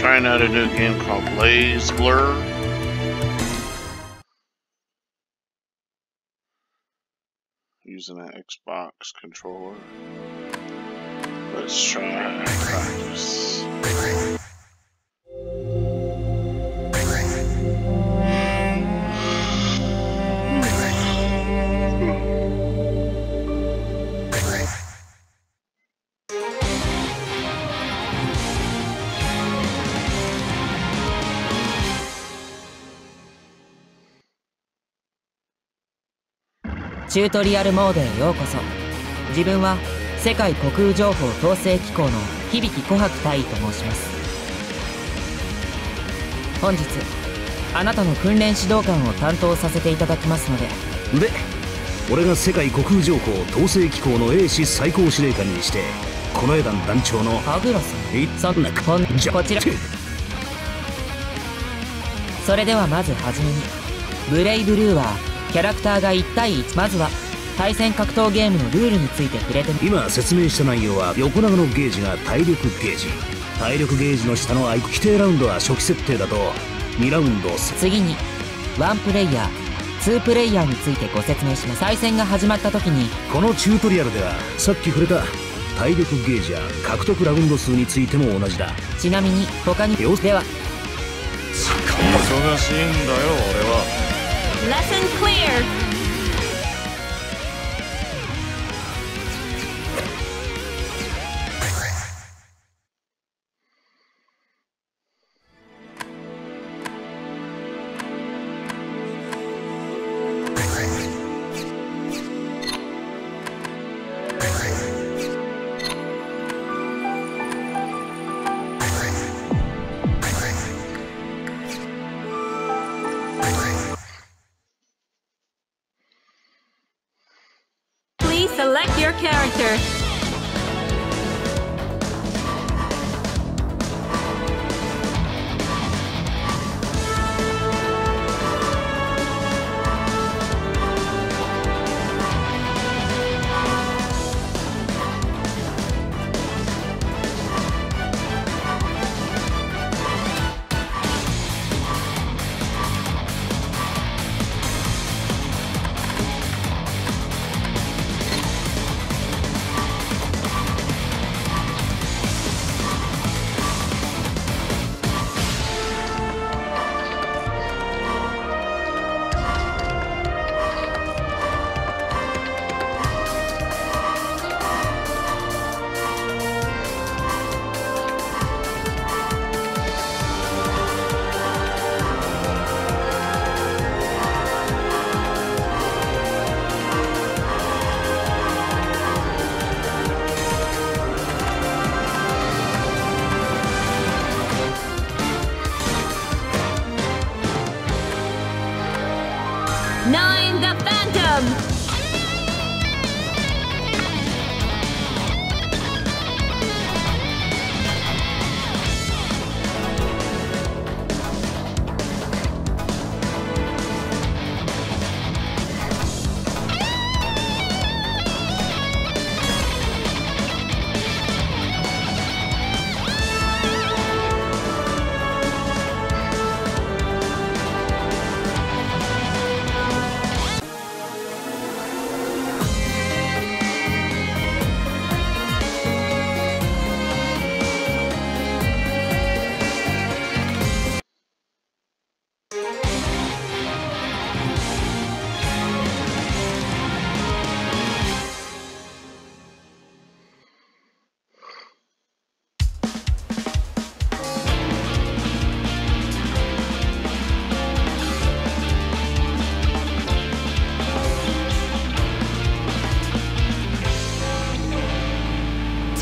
trying out a new game called Blaze Blur. Using an Xbox controller. Let's try practice. チュートリアルモードへようこそ。自分は世界虚空情報統制機構の響琥珀大尉と申します。本日あなたの訓練指導官を担当させていただきますので。で俺が世界虚空情報統制機構の英士最高司令官にしてこの枝団長のアグロス。いそんなほんじゃこちら。それではまずはじめにブレイブルーはキャラクターが1対1まずは対戦格闘ゲームのルールについて触れてみ今説明した内容は横長のゲージが体力ゲージ。体力ゲージの下の規定ラウンドは初期設定だと2ラウンド次に1プレイヤー2プレイヤーについてご説明します。対戦が始まった時にこのチュートリアルではさっき触れた体力ゲージや獲得ラウンド数についても同じだ。ちなみに他によでは忙しいんだよ俺は Lesson clear!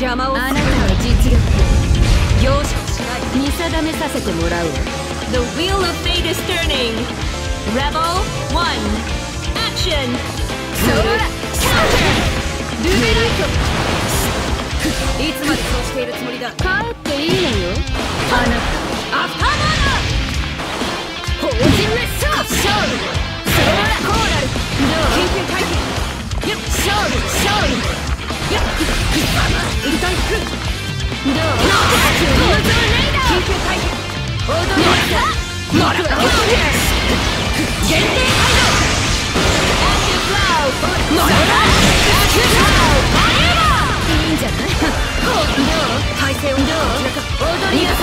邪魔をあなたの実力容赦をしない見定めさせてもらう。わ The wheel of fate is turning! Rebel 1 Action! そらルベライトいつまでそうしているつもりだ？帰っていいのよ。あなたアフターバーナー法人レッサー勝負。そらコーラル緊急回避！よっ勝負勝負よ。踊りな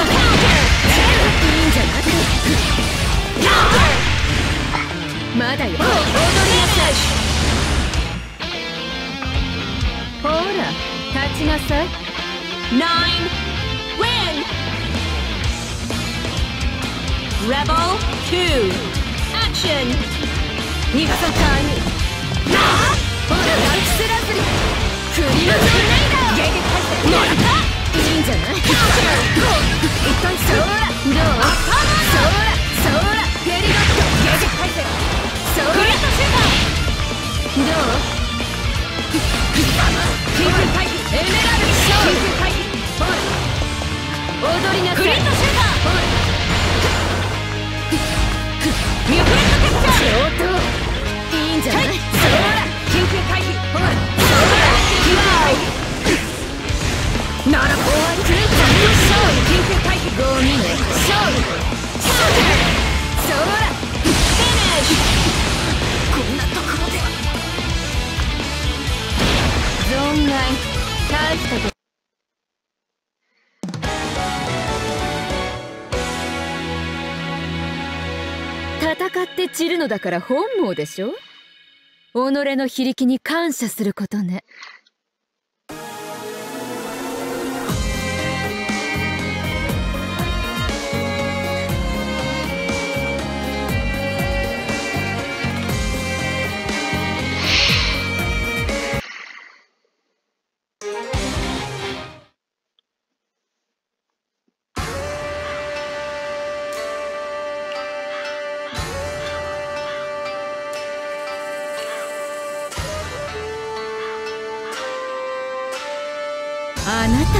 さい僕はカウンター限定解除モララいいんじゃないどう体勢をどう踊りなさいいいんじゃないまだよ踊りなさいほら立ちなさい Nine. Win. Rebel two. Action. 逃がさかいほらランチセラスリクリアトルネイダー迎撃態勢もらったいいんじゃない一旦そらどうだから本望でしょ？己の非力に感謝することね。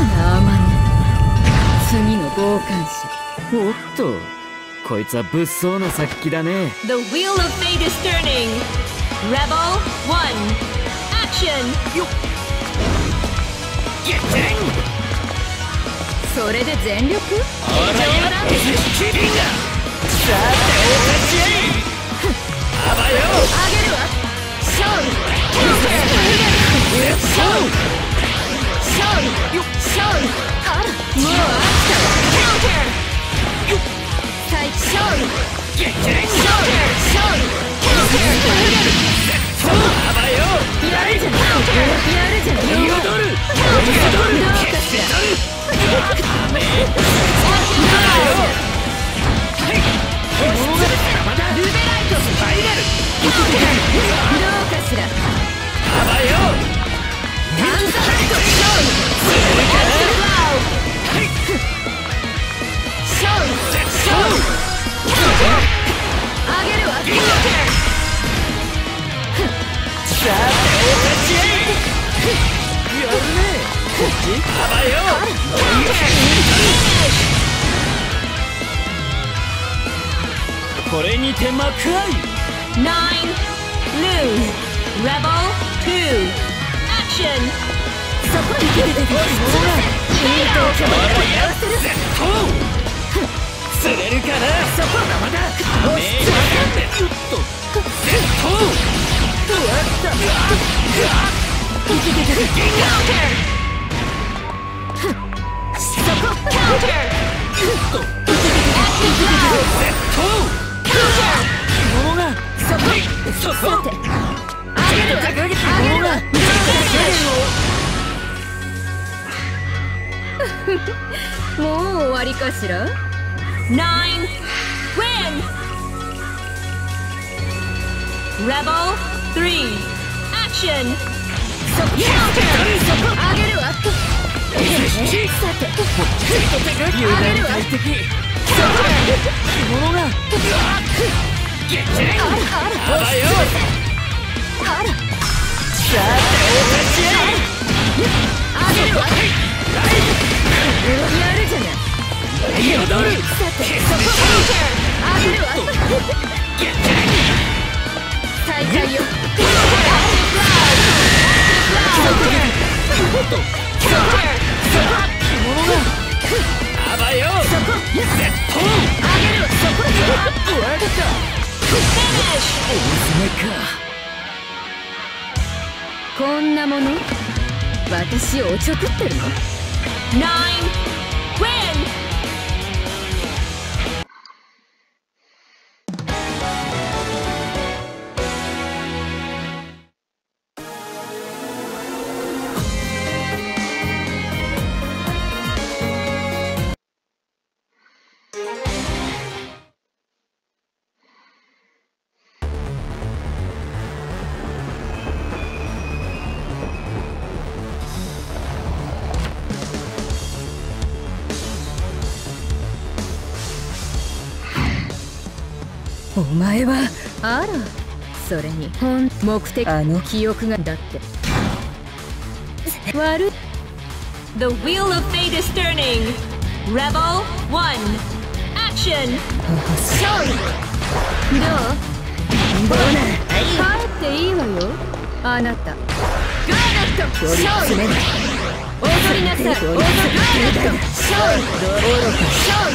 なたが甘ね次の傍観者。おっとこいつは物騒な殺気だね。The wheel of fate is turning. Rebel one. Action. それで全力？冗談ですあげるわ。勝勝利勝利あもう飽きたわ最勝利勝利勝利やるじゃないやるじゃないどうかしらルベライトどうかこれにて幕開 Nine. Lose. Rebel two. Action. そこに出てていい東京までやらせる釣れるかなそこまだ押しつぶせと終わったわあげるわもう終わりかしら？Nine. Win. Rebel. Three. Action. そこそこあげるわ。さて。あげるわ。大敵そこ物があらあらあらあげるわや私をおちょくってるの ?9 お前はあらそれに本目的あの。記憶がだって。悪い。The wheel of fate is turning. Rebel one. Action. 勝利どう？どうな帰っていいわよ。あなた。ガーネット。勝利踊りなさい。踊りガーネット勝利勝利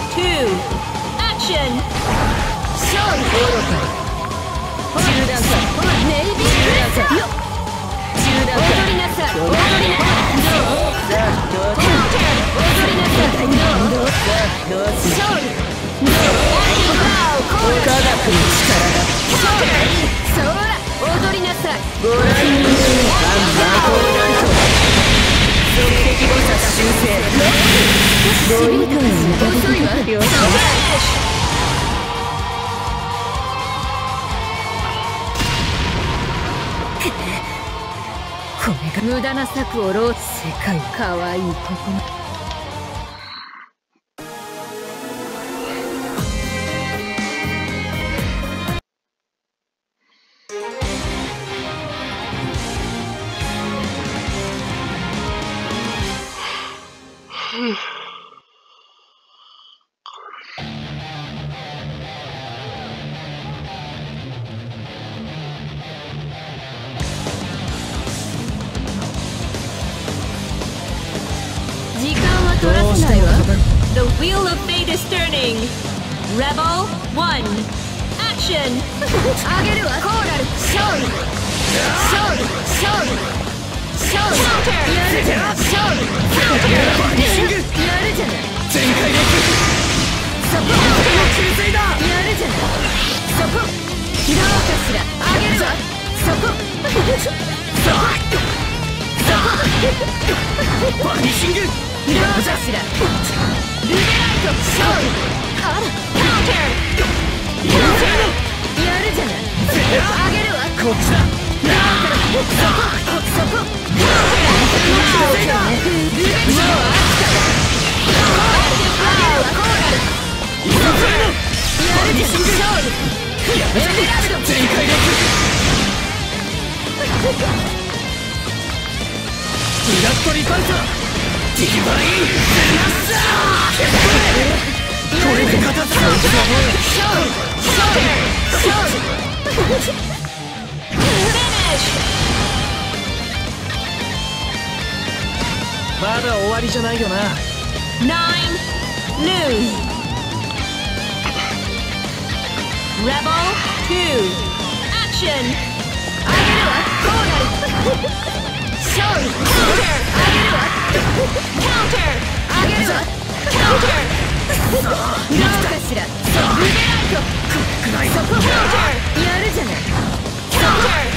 ゃん勝利やるじゃない全開そこやるじゃないそこどうかしらあげるわそこそこそこバニシングどうかしらルベライト勝利あらカウンター無駄な策をロー世界かわいいここ あげるわ こっちだまだ終わりじゃないよな9 Lose. Rebel two. Action. あげるわ。コーラル勝利。Counter. あげる。わ Counter. あげるわ Counter. どうかしらそルベライトそこやるじゃない Counter.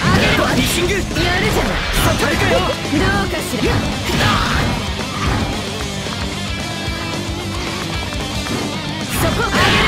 あげるわリシングやるじゃないそこどうかしらそこあげる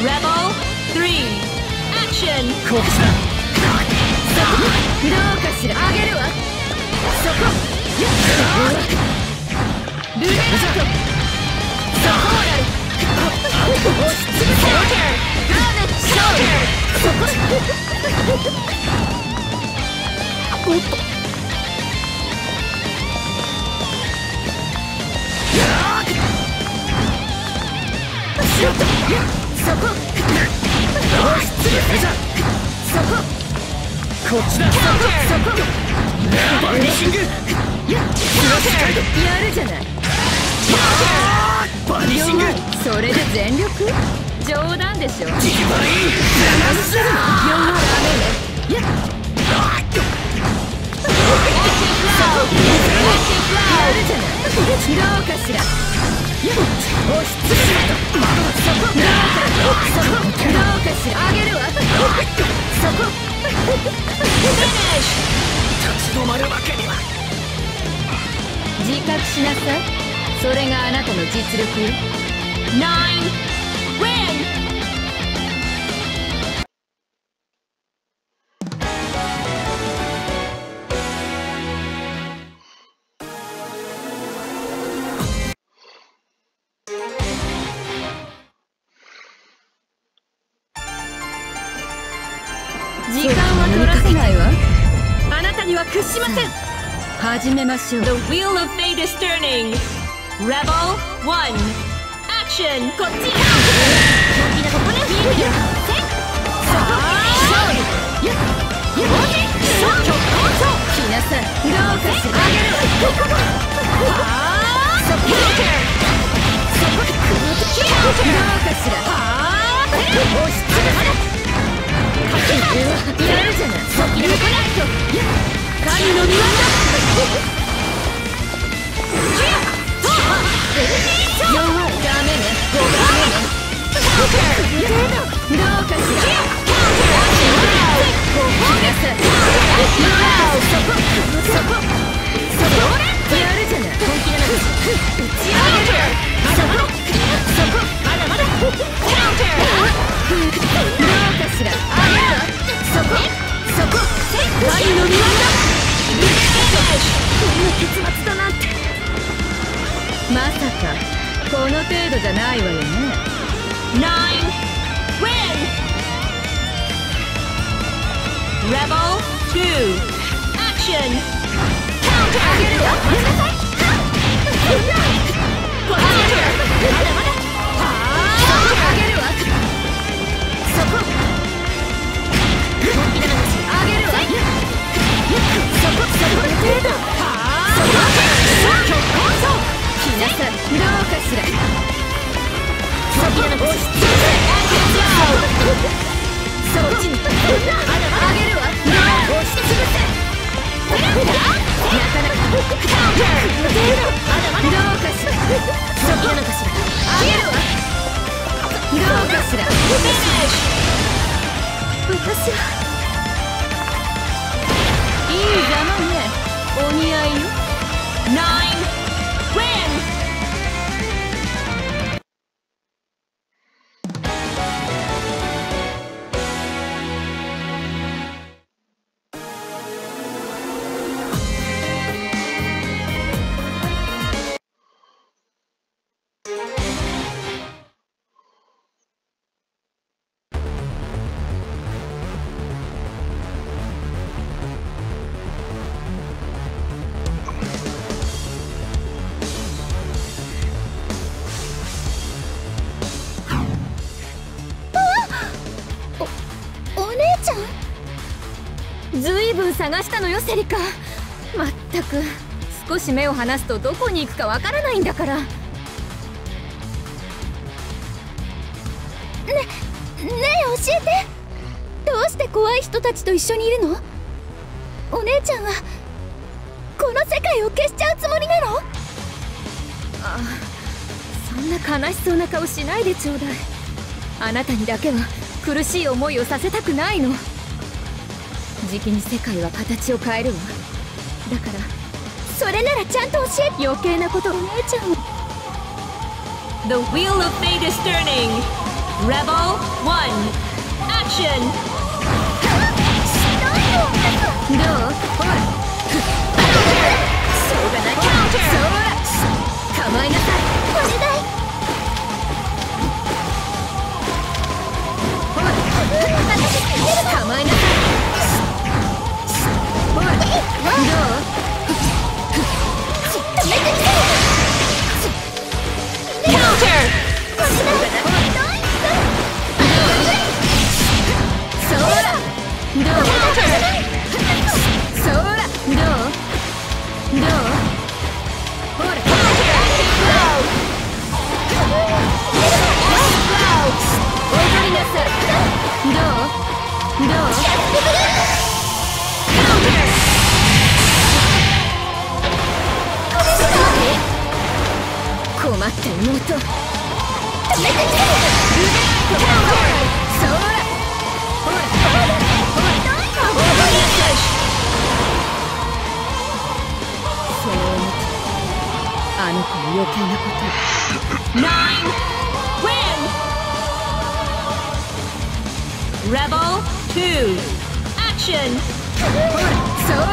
Rebel three. Action. こうしたどうかしら。あげるわ。そこ。ルベラートそこ。をやる押しつぶせガーネットショーそこ。おっとしろっこ押しつぶせそこそこバディシング。やるじゃないバディシング。それで全力冗談でしょジバイ4はダメねややるじゃないどうかしら自覚しなさい。それがあなたの実力よ。始めましょう The wheel of fate is turning. Rebel one. Action. こっち。みんなここね。ビール。せ。さあ。ややそうそう来なさいどうかしらあげるそこそこどうかしら押しつぶせやるじゃないそきのこないと神の庭だ度んずいぶん探したのよセリカ。まったく少し目を離すとどこに行くかわからないんだから。ねねえ教えて。どうして怖い人たちと一緒にいるの？お姉ちゃんはこの世界を消しちゃうつもりなの？あそんな悲しそうな顔しないでちょうだい。あなたにだけは苦しい思いをさせたくないの。じきに世界は形を変えるわだからそれならちゃんと教え余計なことお姉ちゃんを The wheel of fate is turning. Rebel 1. Action! どうほら余計なことを。Nine! Win! Rebel 2. Action! ほらそらほ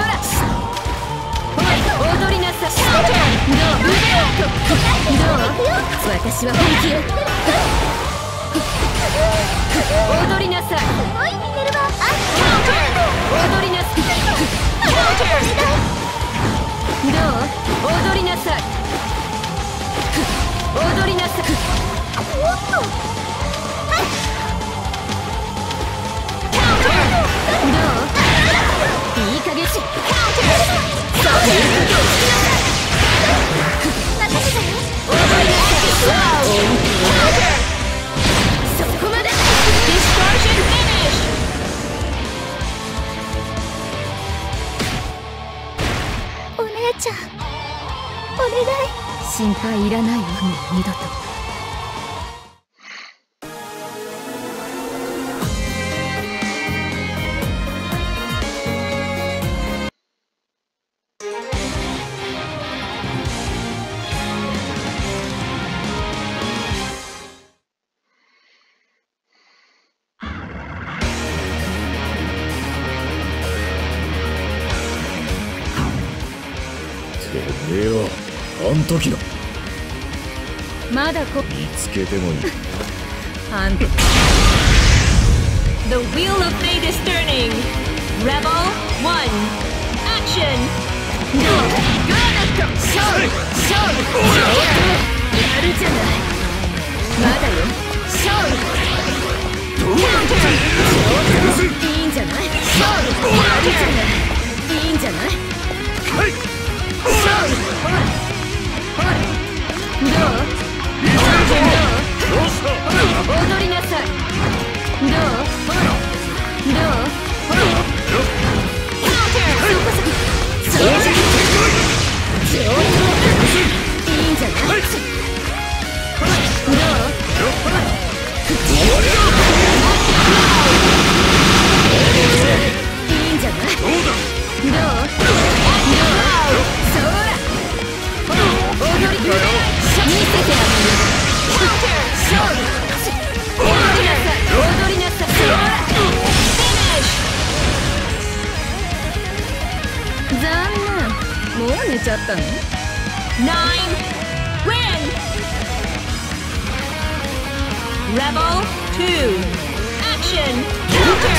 ら踊りなさい。どう？どう？私は本気よ踊りなさい踊りなさいどう？踊りなさい踊りなさいどう？いい加減し。そこまで Distortion finish! お姉ちゃん。お願い。心配いらないわもう二度と。こ見つけてもいいあんた The wheel of fate is turning. Rebel 1. Action! どうガーナット勝負勝負やるじゃないまだよ勝負いいんじゃない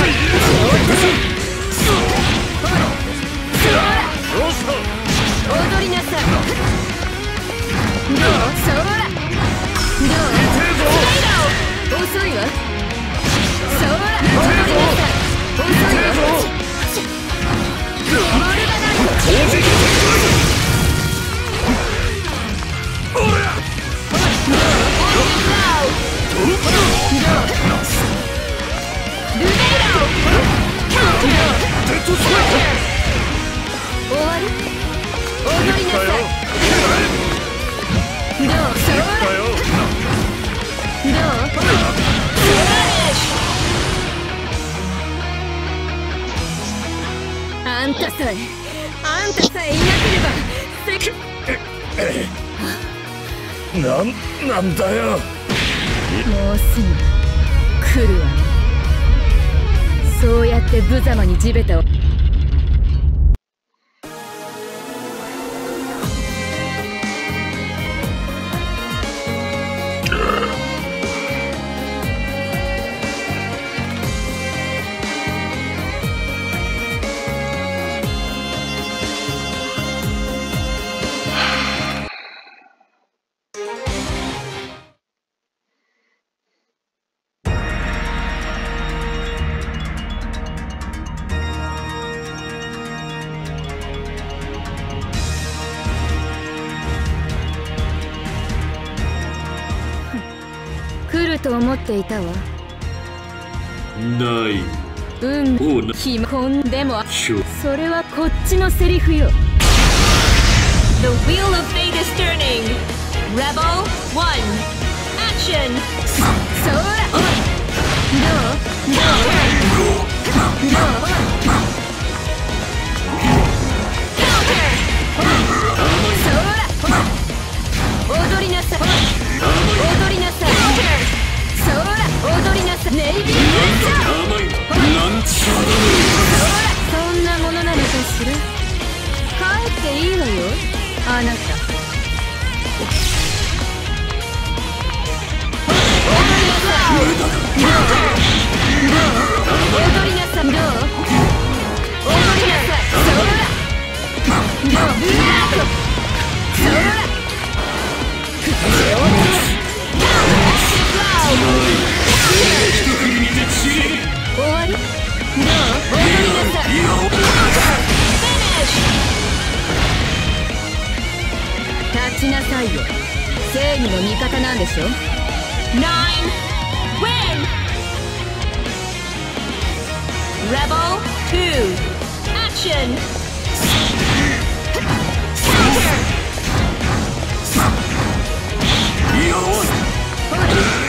おいしい!あんたさえあんたさえいなければなんなんだよ。もうすぐ来るわね。そうやって無様に地べたをっていたわ。ない。うん。おうな。ひこんでも。それはこっちのセリフよ。The wheel of fate is turning. Rebel 1. Action! そら。どう？どう？どう？あなた踊りなさいどう踊りなさいそらどうブラックそらなさいよ正義の味方なんでしょ 9. Win! Rebel 2. Action! Counter!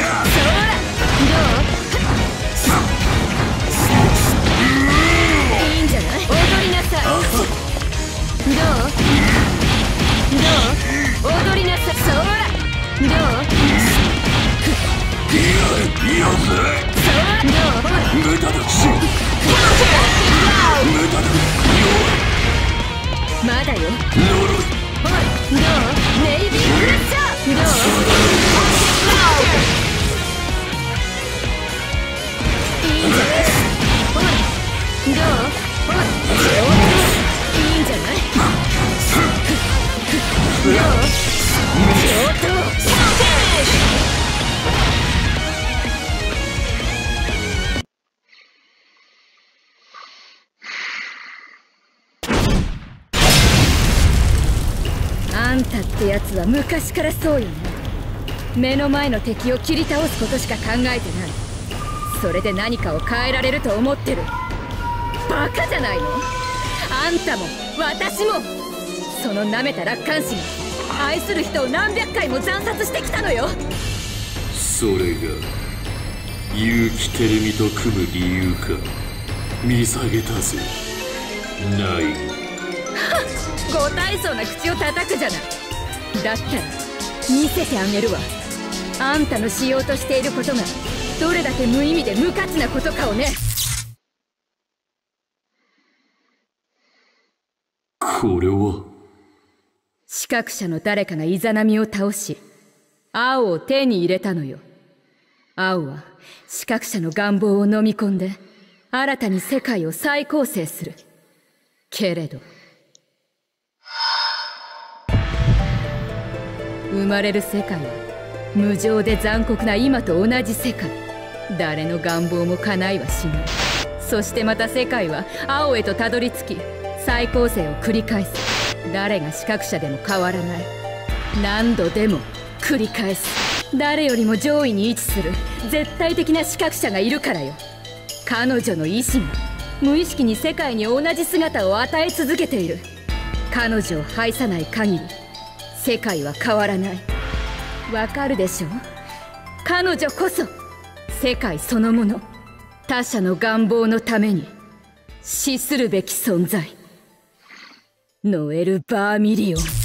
まだよ。呪いほらどう？ネイビーブレッシャーどういいんじゃないほらどうほらいいんじゃないどう上等ってやつは昔からそうよね。目の前の敵を切り倒すことしか考えてない。それで何かを変えられると思ってる。バカじゃないの？あんたも私も。その舐めた楽観心愛する人を何百回も惨殺してきたのよ。それが結城テレミと組む理由か。見下げたぜ。ない。ご大層な口を叩くじゃないだったら見せてあげるわ。あんたのしようとしていることがどれだけ無意味で無価値なことかをね。これは。視覚者の誰かがイザナミを倒し青を手に入れたのよ。青は視覚者の願望を飲み込んで新たに世界を再構成する。けれど生まれる世界は無情で残酷な今と同じ世界。誰の願望も叶いはしない。そしてまた世界は青へとたどり着き再構成を繰り返す。誰が視覚者でも変わらない。何度でも繰り返す。誰よりも上位に位置する。絶対的な視覚者がいるからよ。彼女の意志が無意識に世界に同じ姿を与え続けている。彼女を愛さない限り世界は変わらない。わかるでしょ？彼女こそ世界そのもの。他者の願望のために死するべき存在。ノエル・バーミリオン。